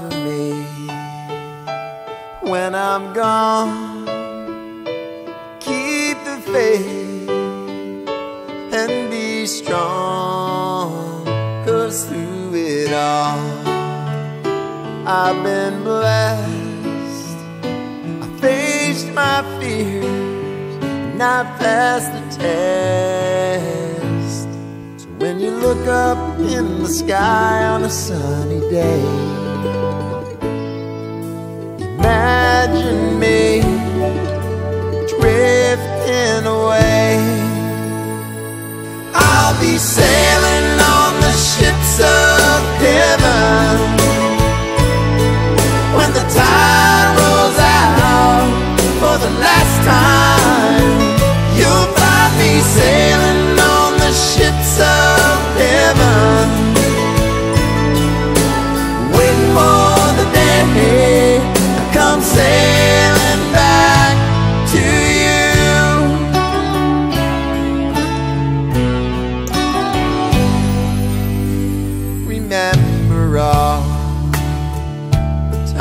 me when I'm gone. Keep the faith and be strong, cause through it all, I've been blessed. I faced my fears and I passed the test. So when you look up in the sky on a sunny day, drifting away. I'll be sailing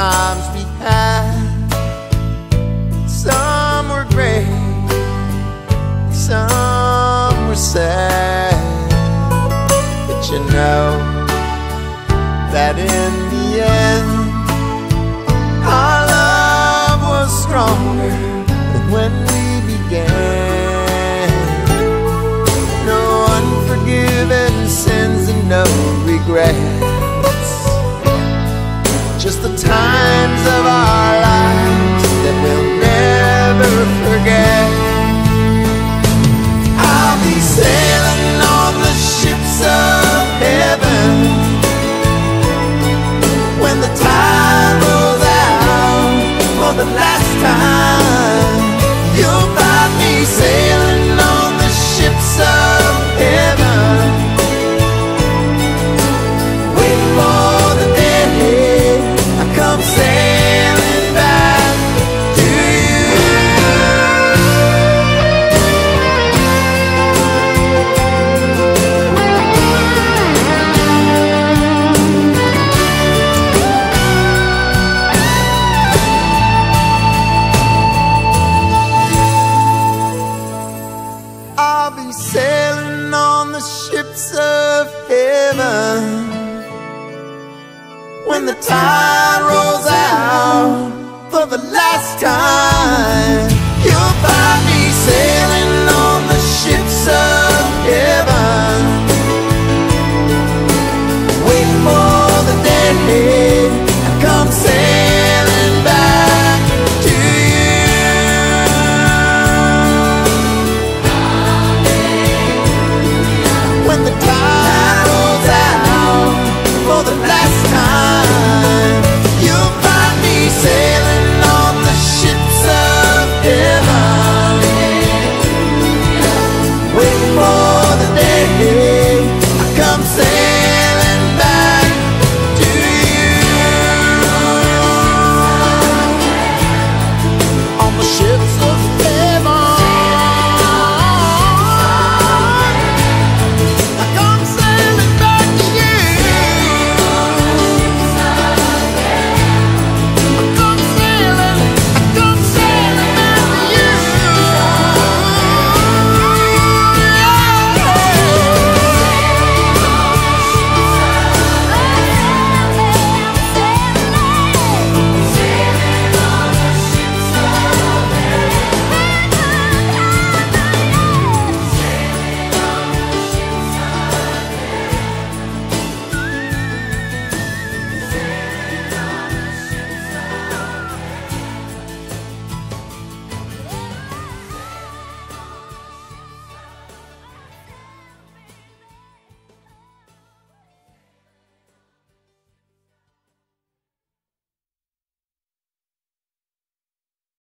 times we had. Some were great, some were sad. But you know that in the end, our love was stronger than when we be sailing on the ships of heaven When the time.